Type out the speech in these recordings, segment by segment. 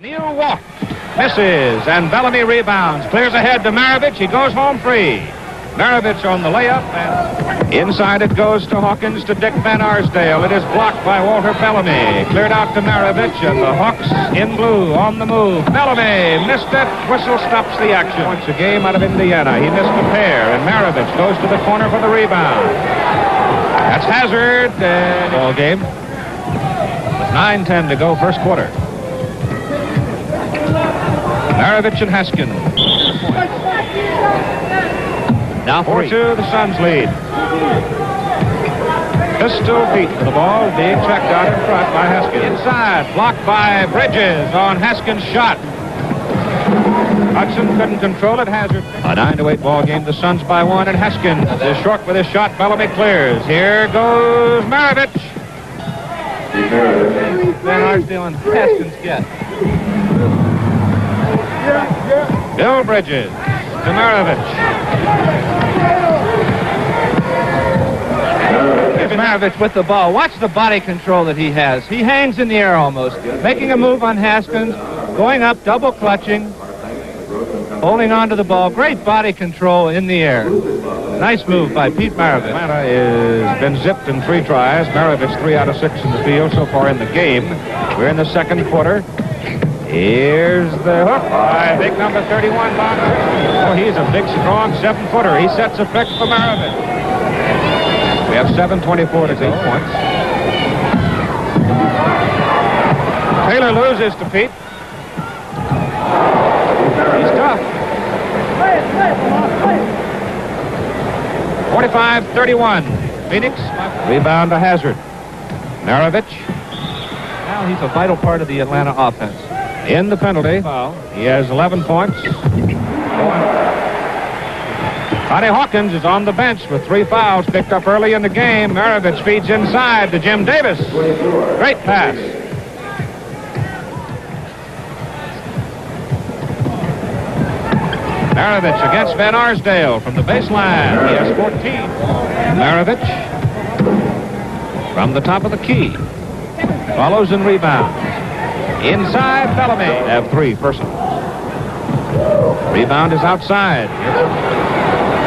Neal Walk. Misses, and Bellamy rebounds. Clears ahead to Maravich. He goes home free. Maravich on the layup, and inside it goes to Hawkins to Dick Van Arsdale. It is blocked by Walter Bellamy. Cleared out to Maravich, and the Hawks in blue on the move. Bellamy missed it. Whistle stops the action. Points a game out of Indiana. He missed a pair, and Maravich goes to the corner for the rebound. That's Hazzard. And ball game. 9-10 to go, first quarter. Maravich and Haskin. Now 4-2, the Suns lead. Pistol Pete with the ball being checked out in front by Haskin. Inside, blocked by Bridges on Haskin's shot. Hudson couldn't control it. Hazzard. A 9 to 8 ball game. The Suns by one, and Haskins is short with his shot. Bellamy clears. Here goes Maravich. Van Arsdale and Haskins get. Bill Bridges to Maravich. Maravich with the ball. Watch the body control that he has. He hangs in the air almost, making a move on Haskins, going up, double clutching, holding on to the ball. Great body control in the air. Nice move by Pete Maravich. Atlanta has been zipped in three tries. Maravich three out of six in the field so far in the game. We're in the second quarter. Here's the hook by big number 31, Bob. Oh, he's a big, strong seven-footer. He sets a pick for Maravich. We have 7.24 to go. points. Taylor loses to Pete. He's tough. 45-31. Phoenix. Rebound to Hazzard. Maravich Now he's a vital part of the Atlanta offense. In the penalty. He has 11 points. Connie Hawkins is on the bench with three fouls picked up early in the game. Maravich feeds inside to Jim Davis. Great pass. Maravich against Van Arsdale from the baseline. He has 14. Maravich from the top of the key. Follows and rebounds. Inside Bellamy. Have three personal. Rebound is outside.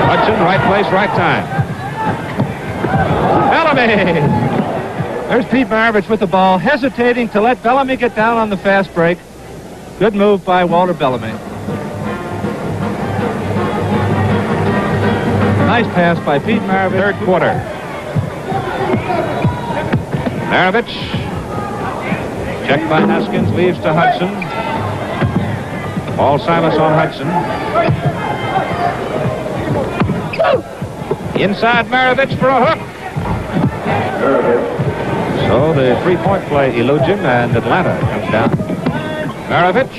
Hudson, right place, right time. Bellamy. There's Pete Maravich with the ball, hesitating to let Bellamy get down on the fast break. Good move by Walter Bellamy. Nice pass by Pete Maravich. Third quarter. Maravich. Checked by Haskins, leaves to Hudson. Paul Silas on Hudson. Inside Maravich for a hook. So the three-point play eludes him, and Atlanta comes down. Maravich.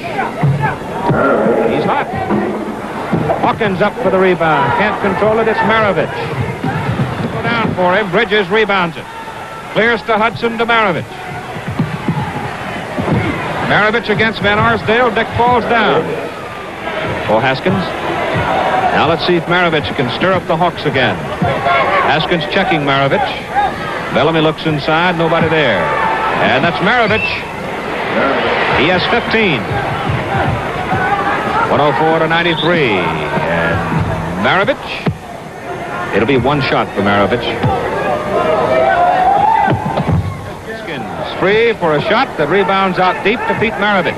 He's hot. Hawkins up for the rebound. Can't control it. It's Maravich. Go down for him. Bridges rebounds it. Clears to Hudson to Maravich. Maravich against Van Arsdale. Dick falls down. For Haskins. Now let's see if Maravich can stir up the Hawks again. Haskins checking Maravich. Bellamy looks inside. Nobody there. And that's Maravich. He has 15. 104 to 93. And Maravich. It'll be one shot for Maravich. Free for a shot that rebounds out deep to Pete Maravich.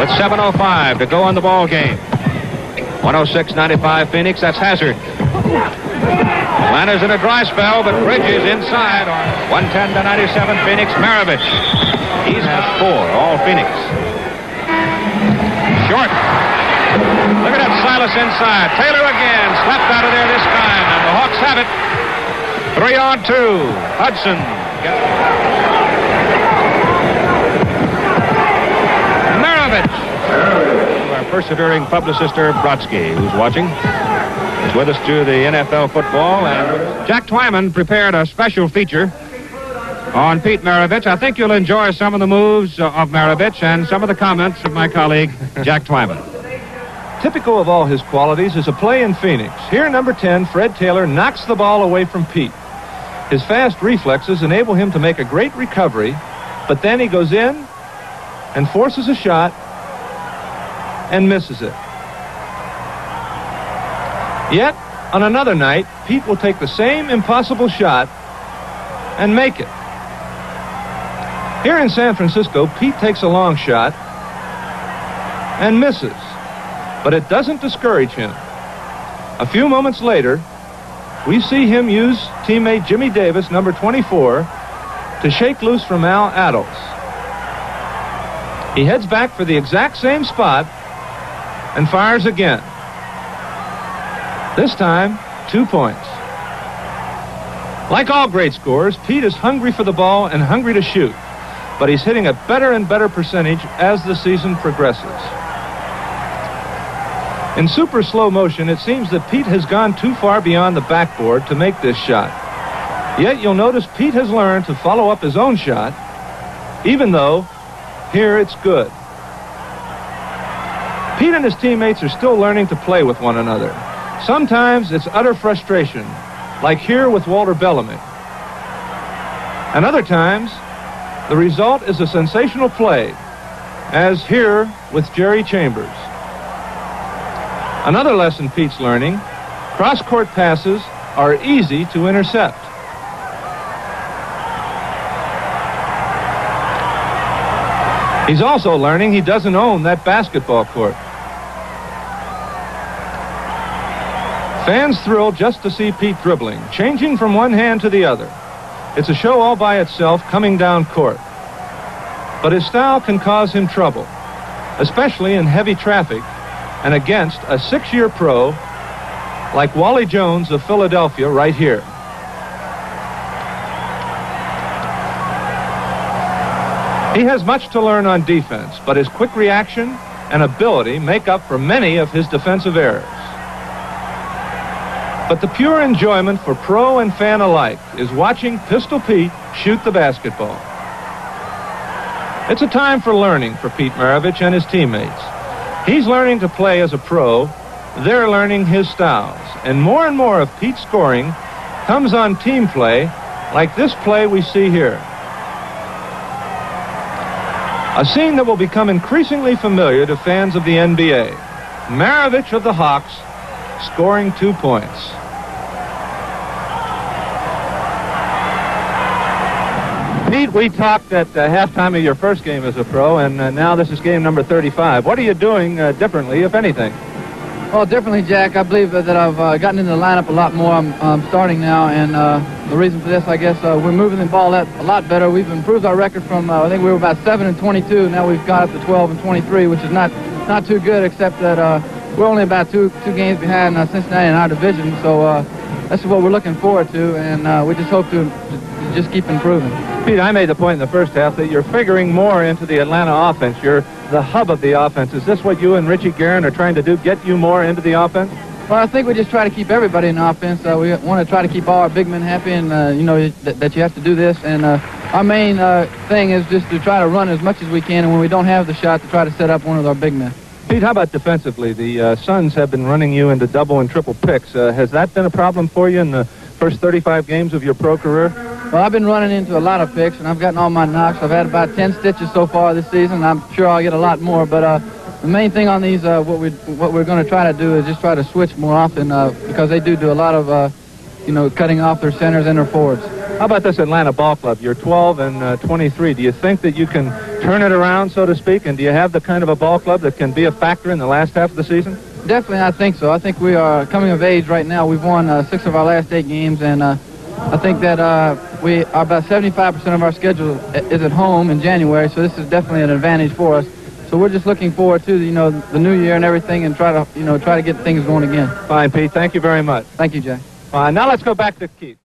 With 7.05 to go on the ball game. 106-95 Phoenix. That's Hazzard. Atlanta's in a dry spell, but Bridges inside on 110 to 97 Phoenix. Maravich. He's has four, all Phoenix. Short. Look at that Silas inside. Taylor again. Slapped out of there this time, and the Hawks have it. Three on two. Hudson. Persevering publicist, Brodsky, who's watching. Is with us to the NFL football. And Jack Twyman prepared a special feature on Pete Maravich. I think you'll enjoy some of the moves uh, of Maravich and some of the comments of my colleague, Jack Twyman. Typical of all his qualities is a play in Phoenix. Here, number 10, Fred Taylor knocks the ball away from Pete. His fast reflexes enable him to make a great recovery, but then he goes in and forces a shot and misses it. Yet, on another night, Pete will take the same impossible shot and make it. Here in San Francisco, Pete takes a long shot and misses, but it doesn't discourage him. A few moments later, we see him use teammate Jimmy Davis, number 24, to shake loose from Al Attles. He heads back for the exact same spot and fires again. This time, two points. Like all great scorers, Pete is hungry for the ball and hungry to shoot, but he's hitting a better and better percentage as the season progresses. In super slow motion, it seems that Pete has gone too far beyond the backboard to make this shot. Yet you'll notice Pete has learned to follow up his own shot, even though here it's good. Pete and his teammates are still learning to play with one another. Sometimes it's utter frustration, like here with Walter Bellamy. And other times, the result is a sensational play, as here with Jerry Chambers. Another lesson Pete's learning, cross-court passes are easy to intercept. He's also learning he doesn't own that basketball court. Fans thrill just to see Pete dribbling, changing from one hand to the other. It's a show all by itself coming down court. But his style can cause him trouble, especially in heavy traffic and against a six-year pro like Wally Jones of Philadelphia right here. He has much to learn on defense, but his quick reaction and ability make up for many of his defensive errors. But the pure enjoyment for pro and fan alike is watching Pistol Pete shoot the basketball. It's a time for learning for Pete Maravich and his teammates. He's learning to play as a pro. They're learning his styles. And more and more of Pete's scoring comes on team play like this play we see here. A scene that will become increasingly familiar to fans of the NBA. Maravich of the Hawks scoring two points. Pete, we talked at uh, halftime of your first game as a pro, and uh, now this is game number 35. What are you doing uh, differently, if anything? Well, differently, Jack. I believe that I've uh, gotten into the lineup a lot more. I'm, I'm starting now, and uh, the reason for this, I guess, uh, we're moving the ball up a lot better. We've improved our record from, I think we were about 7 and 22. Now we've got up to 12 and 23, which is not not too good, except that we're only about two two games behind Cincinnati in our division. So that's what we're looking forward to, and we just hope to, to just keep improving. Pete, I made the point in the first half that you're figuring more into the Atlanta offense. You're the hub of the offense. Is this what you and Richie Guerin are trying to do, get you more into the offense? Well, I think we just try to keep everybody in the offense. Uh, we want to try to keep all our big men happy, and, uh, you know, that, that, you have to do this. And uh, our main uh, thing is just to try to run as much as we can, and when we don't have the shot, to try to set up one of our big men. Pete, how about defensively? The uh, Suns have been running you into double and triple picks. Uh, has that been a problem for you in the first 35 games of your pro career? Well, I've been running into a lot of picks, and I've gotten all my knocks. I've had about 10 stitches so far this season. I'm sure I'll get a lot more, but uh, the main thing on these, uh, what, we, what we're going to try to do is just try to switch more often uh, because they do do a lot of, uh, you know, cutting off their centers and their forwards. How about this Atlanta ball club? You're 12 and uh, 23. Do you think that you can turn it around, so to speak, and do you have the kind of a ball club that can be a factor in the last half of the season? Definitely, I think so. I think we are coming of age right now. We've won uh, six of our last eight games, and I think that uh, we are about 75% of our schedule is at home in January, so this is definitely an advantage for us. So we're just looking forward to you know the new year and everything, and try to you know try to get things going again. Fine, Pete. Thank you very much. Thank you, Jay. Fine. Now let's go back to Keith.